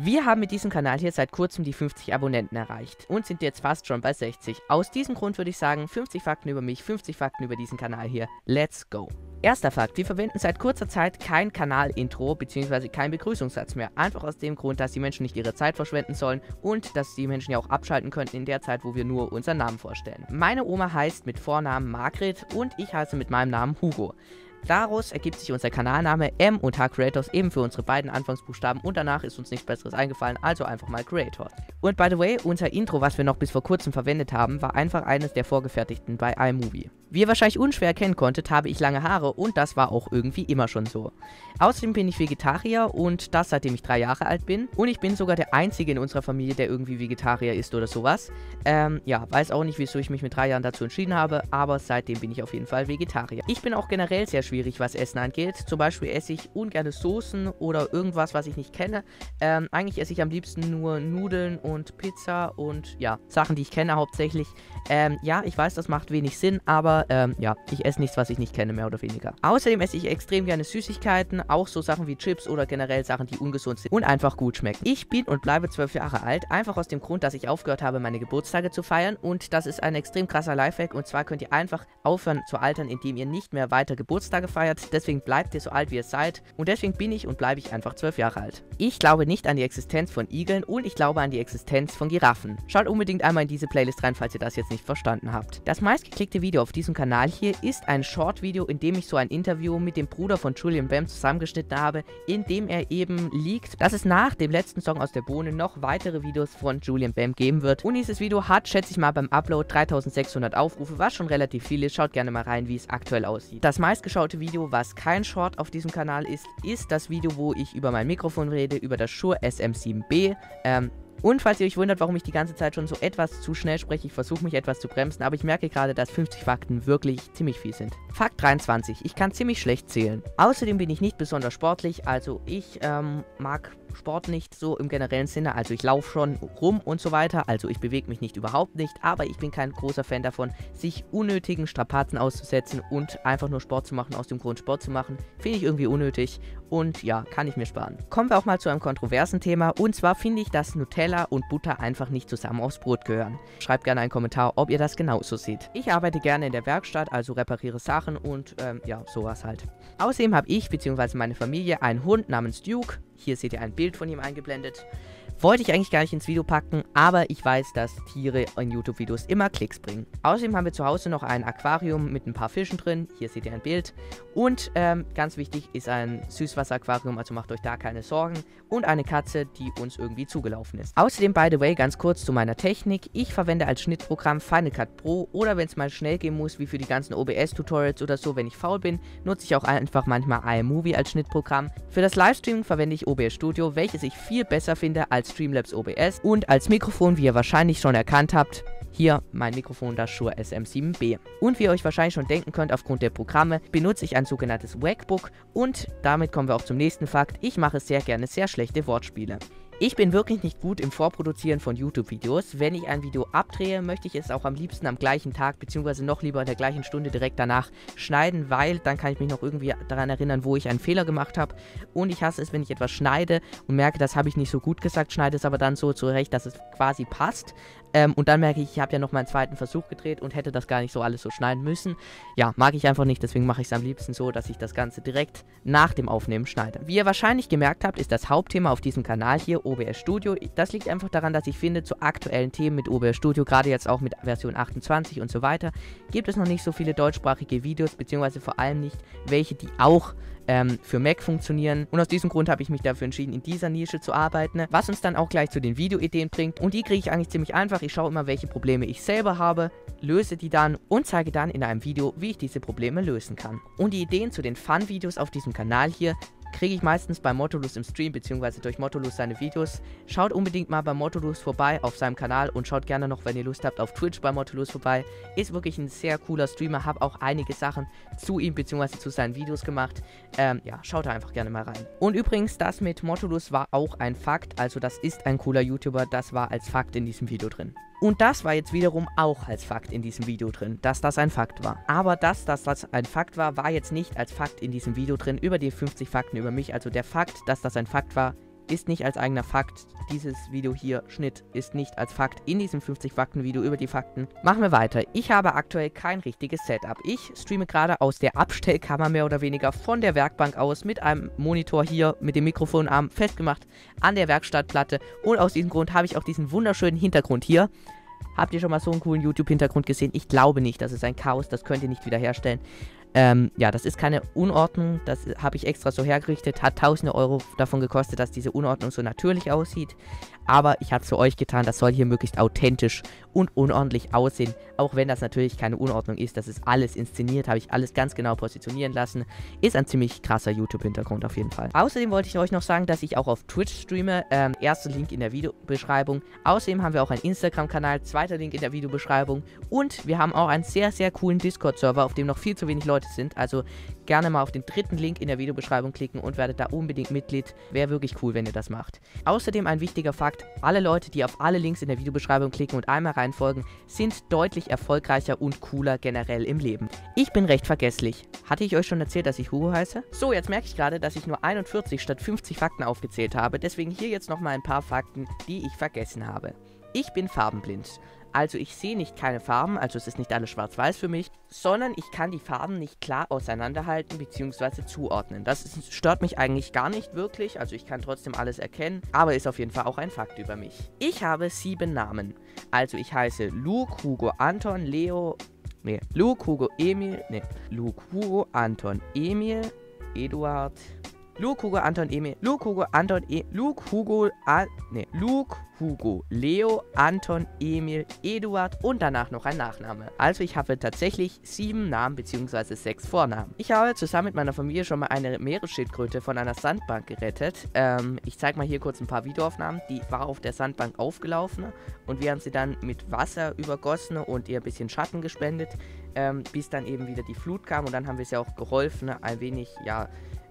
Wir haben mit diesem Kanal hier seit kurzem die 50 Abonnenten erreicht und sind jetzt fast schon bei 60. Aus diesem Grund würde ich sagen, 50 Fakten über mich, 50 Fakten über diesen Kanal hier. Let's go! Erster Fakt, wir verwenden seit kurzer Zeit kein Kanal-Intro bzw. kein Begrüßungssatz mehr. Einfach aus dem Grund, dass die Menschen nicht ihre Zeit verschwenden sollen und dass die Menschen ja auch abschalten könnten in der Zeit, wo wir nur unseren Namen vorstellen. Meine Oma heißt mit Vornamen Margret und ich heiße mit meinem Namen Hugo. Daraus ergibt sich unser Kanalname M und H Creators eben für unsere beiden Anfangsbuchstaben und danach ist uns nichts besseres eingefallen, also einfach mal Creator. Und by the way, unser Intro, was wir noch bis vor kurzem verwendet haben, war einfach eines der vorgefertigten bei iMovie. Wie ihr wahrscheinlich unschwer erkennen konntet, habe ich lange Haare und das war auch irgendwie immer schon so. Außerdem bin ich Vegetarier und das seitdem ich drei Jahre alt bin. Und ich bin sogar der Einzige in unserer Familie, der irgendwie Vegetarier ist oder sowas. Ähm, ja, weiß auch nicht, wieso ich mich mit drei Jahren dazu entschieden habe, aber seitdem bin ich auf jeden Fall Vegetarier. Ich bin auch generell sehr schwierig, was Essen angeht. Zum Beispiel esse ich ungerne Soßen oder irgendwas, was ich nicht kenne. Ähm, eigentlich esse ich am liebsten nur Nudeln und Pizza und ja, Sachen, die ich kenne hauptsächlich. Ähm, ja, ich weiß, das macht wenig Sinn, aber ähm, ja, ich esse nichts, was ich nicht kenne, mehr oder weniger. Außerdem esse ich extrem gerne Süßigkeiten, auch so Sachen wie Chips oder generell Sachen, die ungesund sind und einfach gut schmecken. Ich bin und bleibe zwölf Jahre alt, einfach aus dem Grund, dass ich aufgehört habe, meine Geburtstage zu feiern und das ist ein extrem krasser Lifehack und zwar könnt ihr einfach aufhören zu altern, indem ihr nicht mehr weiter Geburtstage feiert. Deswegen bleibt ihr so alt, wie ihr seid und deswegen bin ich und bleibe ich einfach zwölf Jahre alt. Ich glaube nicht an die Existenz von Igeln und ich glaube an die Existenz von Giraffen. Schaut unbedingt einmal in diese Playlist rein, falls ihr das jetzt nicht verstanden habt. Das meistgeklickte Video auf diesem Kanal hier ist ein Short-Video, in dem ich so ein Interview mit dem Bruder von Julian Bam zusammengeschnitten habe, in dem er eben liegt, dass es nach dem letzten Song aus der Bohne noch weitere Videos von Julian Bam geben wird. Und dieses Video hat, schätze ich mal, beim Upload 3600 Aufrufe, was schon relativ viel ist. Schaut gerne mal rein, wie es aktuell aussieht. Das meistgeschaute Video, was kein Short auf diesem Kanal ist, ist das Video, wo ich über mein Mikrofon rede, über das Shure SM7B. Ähm, und falls ihr euch wundert, warum ich die ganze Zeit schon so etwas zu schnell spreche, ich versuche mich etwas zu bremsen, aber ich merke gerade, dass 50 Fakten wirklich ziemlich viel sind. Fakt 23. Ich kann ziemlich schlecht zählen. Außerdem bin ich nicht besonders sportlich, also ich ähm, mag Sport nicht so im generellen Sinne. Also ich laufe schon rum und so weiter. Also ich bewege mich nicht überhaupt nicht. Aber ich bin kein großer Fan davon, sich unnötigen Strapazen auszusetzen und einfach nur Sport zu machen, aus dem Grund Sport zu machen. Finde ich irgendwie unnötig. Und ja, kann ich mir sparen. Kommen wir auch mal zu einem kontroversen Thema. Und zwar finde ich, dass Nutella und Butter einfach nicht zusammen aufs Brot gehören. Schreibt gerne einen Kommentar, ob ihr das genauso seht. Ich arbeite gerne in der Werkstatt, also repariere Sachen und ähm, ja, sowas halt. Außerdem habe ich bzw. meine Familie einen Hund namens Duke. Hier seht ihr ein Bild von ihm eingeblendet. Wollte ich eigentlich gar nicht ins Video packen, aber ich weiß, dass Tiere in YouTube-Videos immer Klicks bringen. Außerdem haben wir zu Hause noch ein Aquarium mit ein paar Fischen drin. Hier seht ihr ein Bild. Und ähm, ganz wichtig ist ein Süßwasser-Aquarium, also macht euch da keine Sorgen. Und eine Katze, die uns irgendwie zugelaufen ist. Außerdem, by the way, ganz kurz zu meiner Technik. Ich verwende als Schnittprogramm Final Cut Pro oder wenn es mal schnell gehen muss, wie für die ganzen OBS-Tutorials oder so, wenn ich faul bin, nutze ich auch einfach manchmal iMovie als Schnittprogramm. Für das Livestreaming verwende ich OBS Studio, welches ich viel besser finde als Streamlabs OBS und als Mikrofon, wie ihr wahrscheinlich schon erkannt habt, hier mein Mikrofon, das Shure SM7B. Und wie ihr euch wahrscheinlich schon denken könnt, aufgrund der Programme benutze ich ein sogenanntes Wackbook und damit kommen wir auch zum nächsten Fakt. Ich mache sehr gerne sehr schlechte Wortspiele. Ich bin wirklich nicht gut im Vorproduzieren von YouTube-Videos. Wenn ich ein Video abdrehe, möchte ich es auch am liebsten am gleichen Tag, beziehungsweise noch lieber in der gleichen Stunde direkt danach schneiden, weil dann kann ich mich noch irgendwie daran erinnern, wo ich einen Fehler gemacht habe. Und ich hasse es, wenn ich etwas schneide und merke, das habe ich nicht so gut gesagt, schneide es aber dann so zurecht, dass es quasi passt. Ähm, und dann merke ich, ich habe ja noch meinen zweiten Versuch gedreht und hätte das gar nicht so alles so schneiden müssen. Ja, mag ich einfach nicht, deswegen mache ich es am liebsten so, dass ich das Ganze direkt nach dem Aufnehmen schneide. Wie ihr wahrscheinlich gemerkt habt, ist das Hauptthema auf diesem Kanal hier OBS Studio. Das liegt einfach daran, dass ich finde, zu aktuellen Themen mit OBS Studio, gerade jetzt auch mit Version 28 und so weiter, gibt es noch nicht so viele deutschsprachige Videos, beziehungsweise vor allem nicht welche, die auch ähm, für Mac funktionieren. Und aus diesem Grund habe ich mich dafür entschieden, in dieser Nische zu arbeiten, was uns dann auch gleich zu den Videoideen bringt. Und die kriege ich eigentlich ziemlich einfach. Ich schaue immer, welche Probleme ich selber habe, löse die dann und zeige dann in einem Video, wie ich diese Probleme lösen kann. Und die Ideen zu den Fun-Videos auf diesem Kanal hier kriege ich meistens bei Motolus im Stream, beziehungsweise durch Motolus seine Videos. Schaut unbedingt mal bei Motolus vorbei auf seinem Kanal und schaut gerne noch, wenn ihr Lust habt, auf Twitch bei Motolus vorbei. Ist wirklich ein sehr cooler Streamer, habe auch einige Sachen zu ihm, beziehungsweise zu seinen Videos gemacht. Ähm, ja, schaut da einfach gerne mal rein. Und übrigens, das mit Motolus war auch ein Fakt, also das ist ein cooler YouTuber, das war als Fakt in diesem Video drin. Und das war jetzt wiederum auch als Fakt in diesem Video drin, dass das ein Fakt war. Aber dass, dass das ein Fakt war, war jetzt nicht als Fakt in diesem Video drin über die 50 Fakten über mich. Also der Fakt, dass das ein Fakt war, ist nicht als eigener Fakt. Dieses Video hier, Schnitt, ist nicht als Fakt in diesem 50-Fakten-Video über die Fakten. Machen wir weiter. Ich habe aktuell kein richtiges Setup. Ich streame gerade aus der Abstellkammer mehr oder weniger von der Werkbank aus mit einem Monitor hier mit dem Mikrofonarm festgemacht an der Werkstattplatte. Und aus diesem Grund habe ich auch diesen wunderschönen Hintergrund hier. Habt ihr schon mal so einen coolen YouTube-Hintergrund gesehen? Ich glaube nicht, das ist ein Chaos, das könnt ihr nicht wiederherstellen. Ähm, ja, das ist keine Unordnung, das habe ich extra so hergerichtet, hat tausende Euro davon gekostet, dass diese Unordnung so natürlich aussieht. Aber ich habe es für euch getan, das soll hier möglichst authentisch und unordentlich aussehen. Auch wenn das natürlich keine Unordnung ist, das ist alles inszeniert, habe ich alles ganz genau positionieren lassen. Ist ein ziemlich krasser YouTube-Hintergrund auf jeden Fall. Außerdem wollte ich euch noch sagen, dass ich auch auf Twitch streame. Ähm, erster Link in der Videobeschreibung. Außerdem haben wir auch einen Instagram-Kanal, zweiter Link in der Videobeschreibung. Und wir haben auch einen sehr, sehr coolen Discord-Server, auf dem noch viel zu wenig Leute sind. Also gerne mal auf den dritten Link in der Videobeschreibung klicken und werdet da unbedingt Mitglied. Wäre wirklich cool, wenn ihr das macht. Außerdem ein wichtiger Fakt, alle Leute, die auf alle Links in der Videobeschreibung klicken und einmal reinfolgen, sind deutlich erfolgreicher und cooler generell im Leben. Ich bin recht vergesslich. Hatte ich euch schon erzählt, dass ich Hugo heiße? So, jetzt merke ich gerade, dass ich nur 41 statt 50 Fakten aufgezählt habe. Deswegen hier jetzt nochmal ein paar Fakten, die ich vergessen habe. Ich bin farbenblind. Also ich sehe nicht keine Farben, also es ist nicht alles schwarz-weiß für mich, sondern ich kann die Farben nicht klar auseinanderhalten bzw. zuordnen. Das ist, stört mich eigentlich gar nicht wirklich, also ich kann trotzdem alles erkennen, aber ist auf jeden Fall auch ein Fakt über mich. Ich habe sieben Namen. Also ich heiße Luke, Hugo, Anton, Leo, nee, Luke, Hugo, Emil, nee, Luke, Hugo, Anton, Emil, Eduard, Luke, Hugo, Anton, Emil, Luke, Hugo, Anton, e Luke, Hugo, A Luke, Hugo, Leo, Anton, Emil, Eduard und danach noch ein Nachname. Also ich habe tatsächlich sieben Namen bzw. sechs Vornamen. Ich habe zusammen mit meiner Familie schon mal eine Meeresschildkröte von einer Sandbank gerettet. Ähm, ich zeige mal hier kurz ein paar Videoaufnahmen. Die war auf der Sandbank aufgelaufen und wir haben sie dann mit Wasser übergossen und ihr ein bisschen Schatten gespendet, ähm, bis dann eben wieder die Flut kam und dann haben wir sie auch geholfen, ein wenig, ja,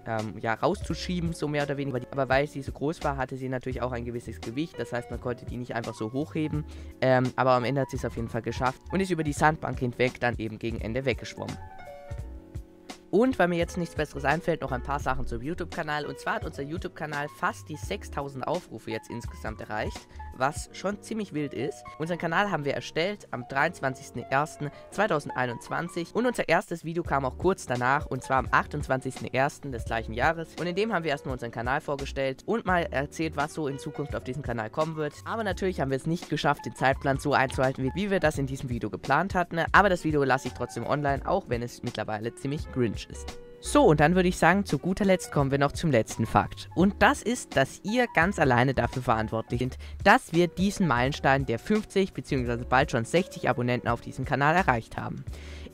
ähm, ja, rauszuschieben, so mehr oder weniger. Aber weil sie so groß war, hatte sie natürlich auch ein gewisses Gewicht. Das heißt, man konnte die nicht einfach so hochheben. Ähm, aber am Ende hat sie es auf jeden Fall geschafft und ist über die Sandbank hinweg dann eben gegen Ende weggeschwommen. Und weil mir jetzt nichts Besseres einfällt, noch ein paar Sachen zum YouTube-Kanal. Und zwar hat unser YouTube-Kanal fast die 6000 Aufrufe jetzt insgesamt erreicht was schon ziemlich wild ist. Unseren Kanal haben wir erstellt am 23.01.2021 und unser erstes Video kam auch kurz danach und zwar am 28.01. des gleichen Jahres. Und in dem haben wir erstmal unseren Kanal vorgestellt und mal erzählt, was so in Zukunft auf diesem Kanal kommen wird. Aber natürlich haben wir es nicht geschafft, den Zeitplan so einzuhalten, wie wir das in diesem Video geplant hatten. Aber das Video lasse ich trotzdem online, auch wenn es mittlerweile ziemlich cringe ist. So, und dann würde ich sagen, zu guter Letzt kommen wir noch zum letzten Fakt. Und das ist, dass ihr ganz alleine dafür verantwortlich sind, dass wir diesen Meilenstein der 50 bzw. bald schon 60 Abonnenten auf diesem Kanal erreicht haben.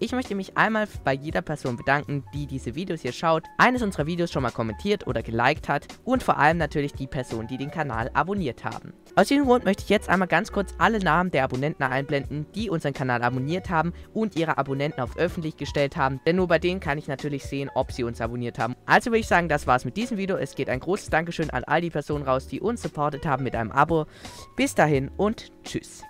Ich möchte mich einmal bei jeder Person bedanken, die diese Videos hier schaut, eines unserer Videos schon mal kommentiert oder geliked hat und vor allem natürlich die Personen, die den Kanal abonniert haben. Aus diesem Grund möchte ich jetzt einmal ganz kurz alle Namen der Abonnenten einblenden, die unseren Kanal abonniert haben und ihre Abonnenten auf öffentlich gestellt haben, denn nur bei denen kann ich natürlich sehen, ob sie uns abonniert haben. Also würde ich sagen, das war's mit diesem Video. Es geht ein großes Dankeschön an all die Personen raus, die uns supportet haben mit einem Abo. Bis dahin und tschüss.